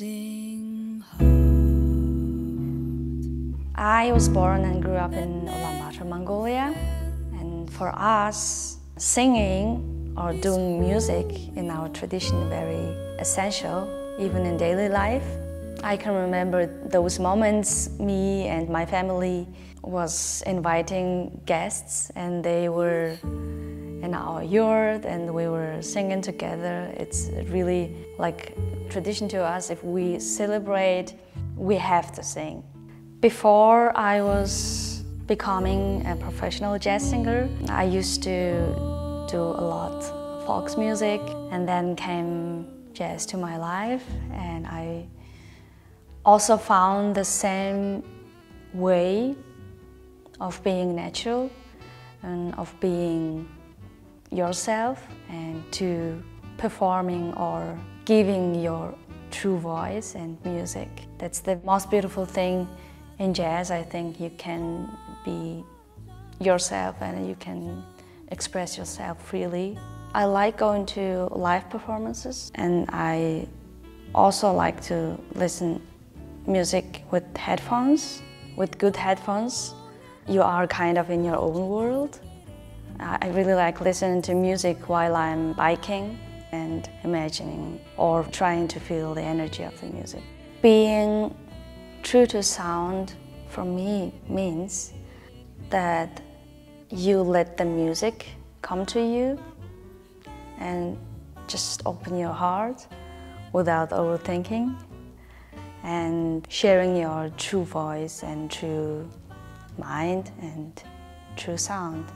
amazing heart. I was born and grew up in Ulaanbaatar, Mongolia. And for us, singing or doing music in our tradition is very essential, even in daily life. I can remember those moments me and my family was inviting guests and they were in our yurt and we were singing together. It's really like tradition to us. If we celebrate, we have to sing. Before I was becoming a professional jazz singer, I used to do a lot of folk music and then came jazz to my life and I also found the same way of being natural and of being yourself and to performing or giving your true voice and music. That's the most beautiful thing in jazz. I think you can be yourself and you can express yourself freely. I like going to live performances and I also like to listen music with headphones. With good headphones, you are kind of in your own world. Uh, I really like listening to music while I'm biking and imagining or trying to feel the energy of the music. Being true to sound for me means that you let the music come to you and just open your heart without overthinking and sharing your true voice and true mind and true sound.